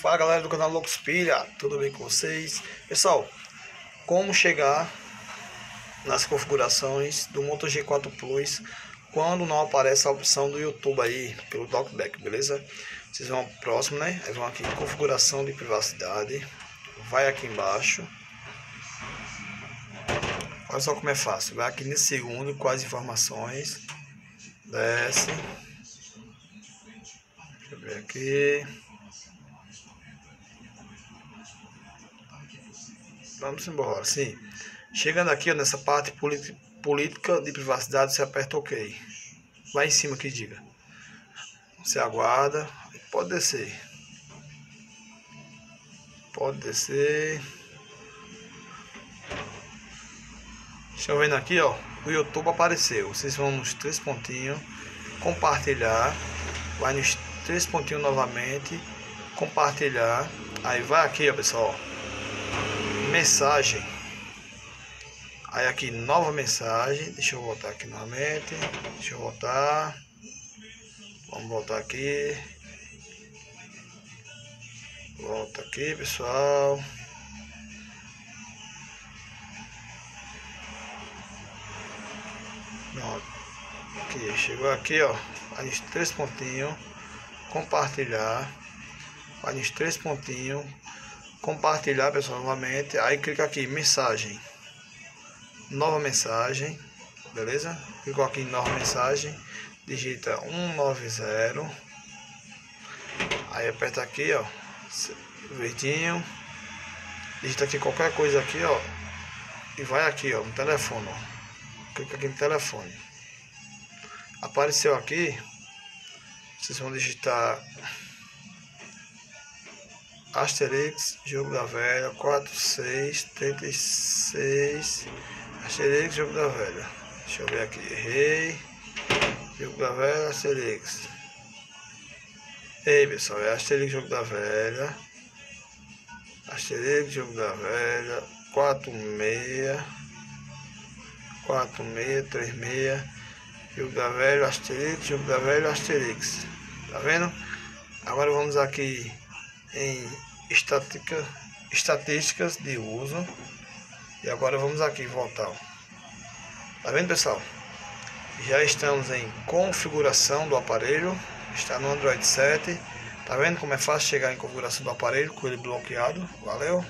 Fala galera do canal Loucos Pilha, tudo bem com vocês? Pessoal, como chegar nas configurações do Moto G4 Plus quando não aparece a opção do YouTube aí pelo TalkBack, beleza? Vocês vão próximo, né? Aí vão aqui em configuração de privacidade, vai aqui embaixo. Olha só como é fácil, vai aqui nesse segundo as informações, desce. Deixa eu ver aqui. Vamos embora, sim. Chegando aqui nessa parte política de privacidade, você aperta OK. Lá em cima que diga. Você aguarda. Pode descer. Pode descer. Eu ver aqui, ó. O YouTube apareceu. Vocês vão nos três pontinhos. Compartilhar. Vai nos três pontinhos novamente. Compartilhar. Aí vai aqui, ó, pessoal mensagem. Aí aqui, nova mensagem. Deixa eu voltar aqui novamente. Deixa eu voltar. Vamos voltar aqui. Volta aqui, pessoal. Pronto. Aqui, chegou aqui, ó. Aí três pontinhos. Compartilhar. Aí três pontinhos compartilhar pessoal novamente. Aí clica aqui mensagem. Nova mensagem beleza? Clicou aqui em nova mensagem. Digita 190 aí aperta aqui ó. Verdinho. Digita aqui qualquer coisa aqui ó. E vai aqui ó no telefone ó. clica aqui no telefone. Apareceu aqui. Vocês vão digitar Asterix, Jogo da Velha, 4, 6, 36. Asterix, Jogo da Velha. Deixa eu ver aqui. Errei. Jogo da Velha, Asterix. Ei, pessoal, é Asterix, Jogo da Velha. Asterix, Jogo da Velha. 4, 6. 4, 6, 3, 6. Jogo da Velha, Asterix, Jogo da Velha, Asterix. Tá vendo? Agora vamos aqui em estática, estatísticas de uso. E agora vamos aqui voltar. Tá vendo pessoal? Já estamos em configuração do aparelho. Está no Android 7. Tá vendo como é fácil chegar em configuração do aparelho com ele bloqueado? Valeu!